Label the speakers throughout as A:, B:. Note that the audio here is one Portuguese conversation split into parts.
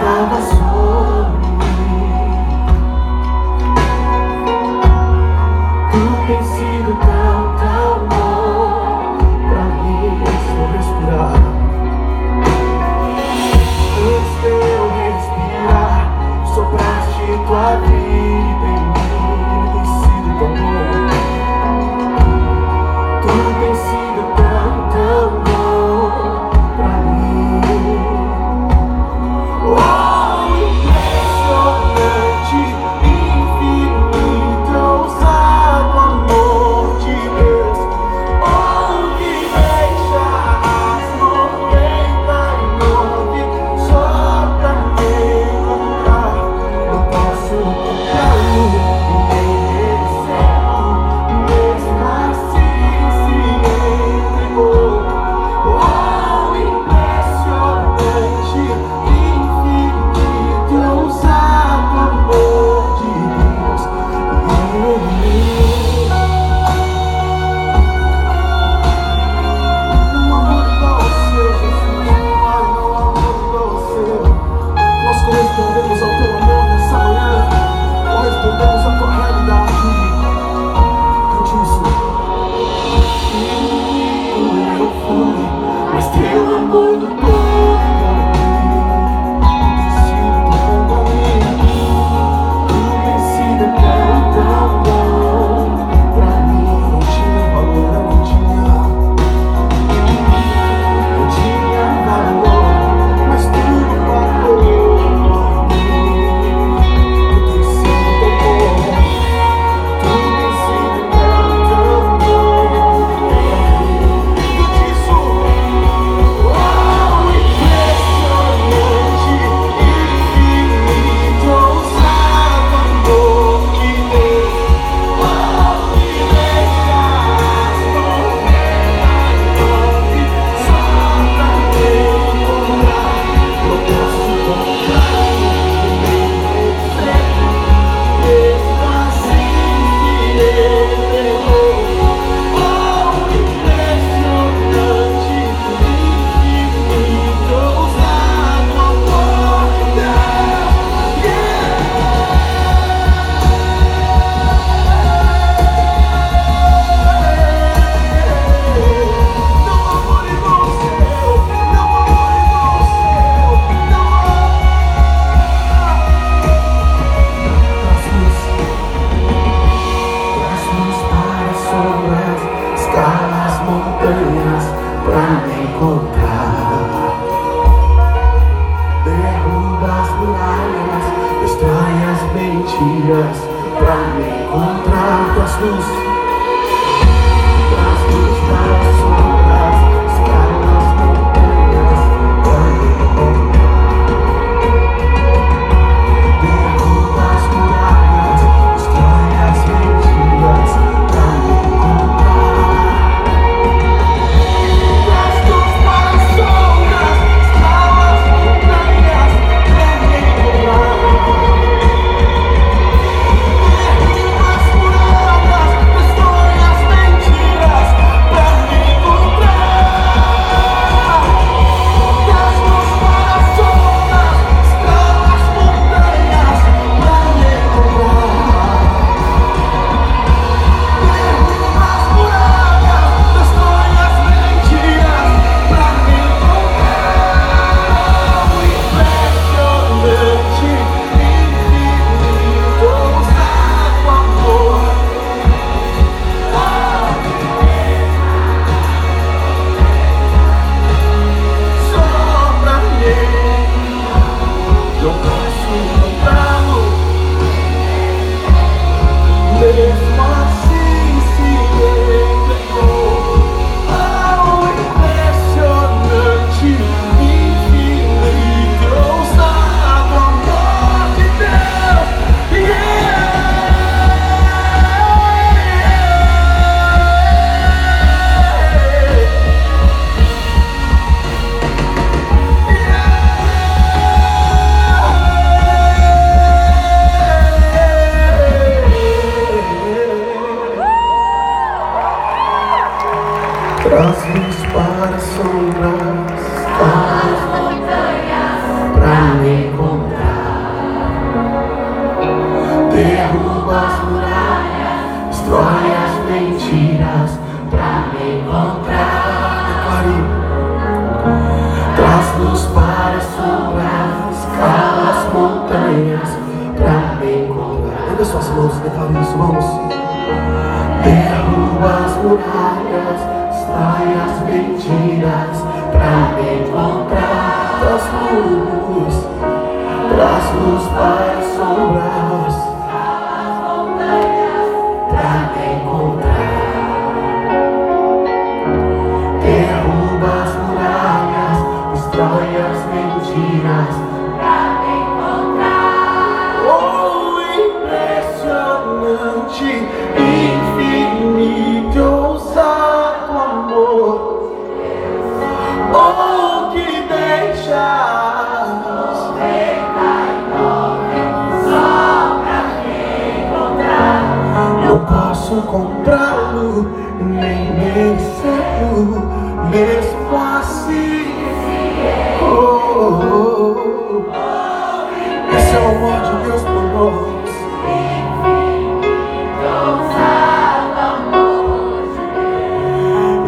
A: cada sonho. Derruba as muralhas, sai as mentiras pra me encontrar. Traz luz, traz luz para as sombras. posso comprá-lo, nem merecer mesmo assim. Oh, oh, oh. Esse é o amor de Deus por nós.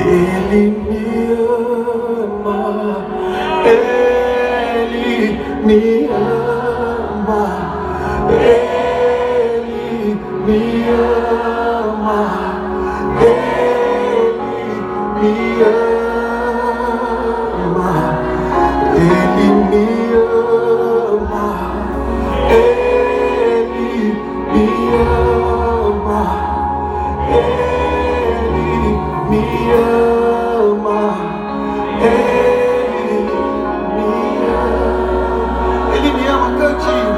A: Ele me ama, Ele me ama, Ele me ama. Ele me me.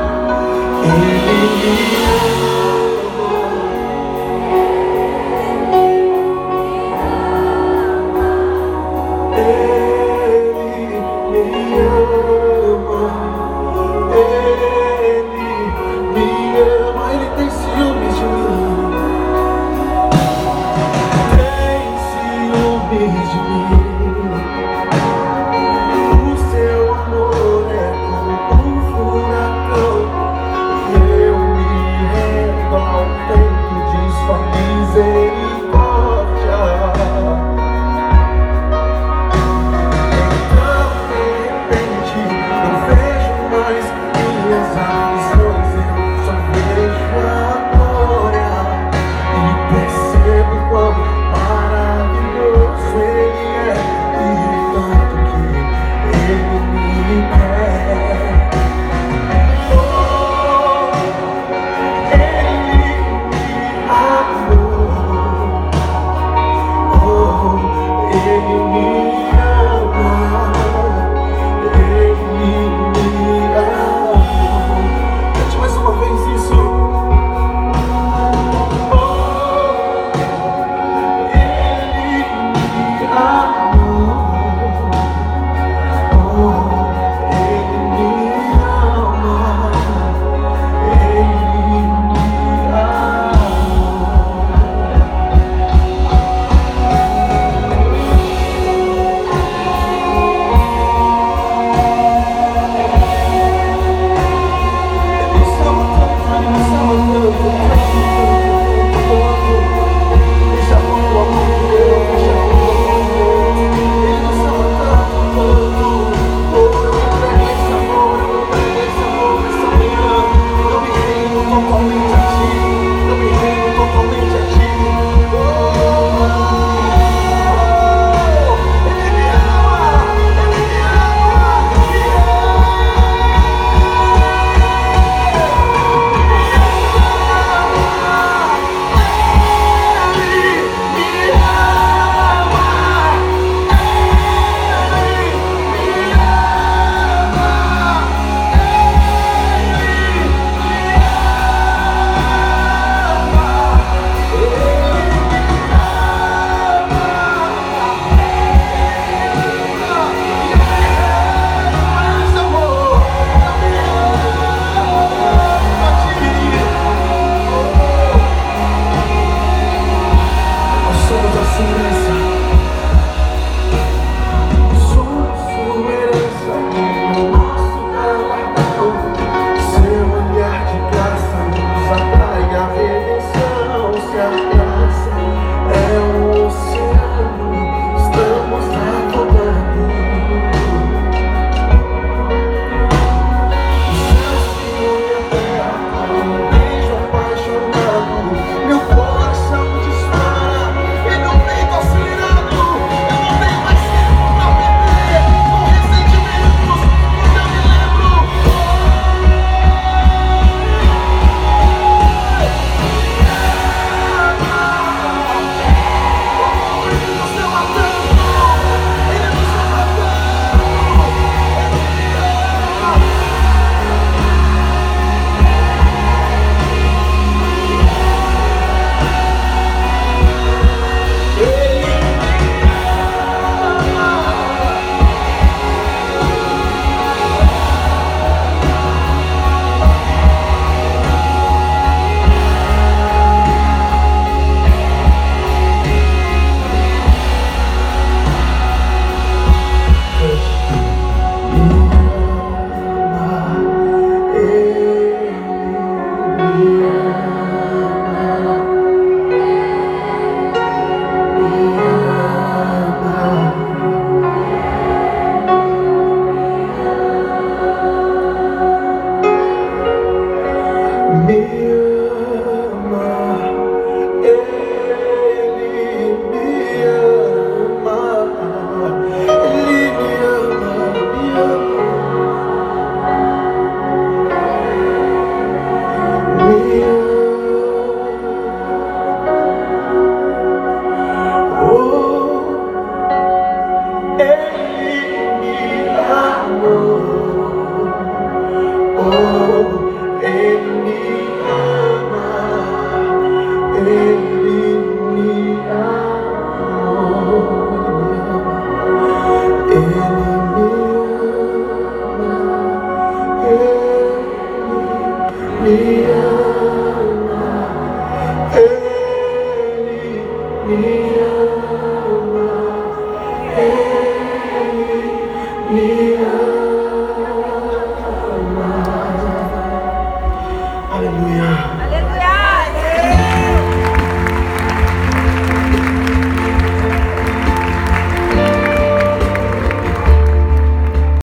A: You. Oh.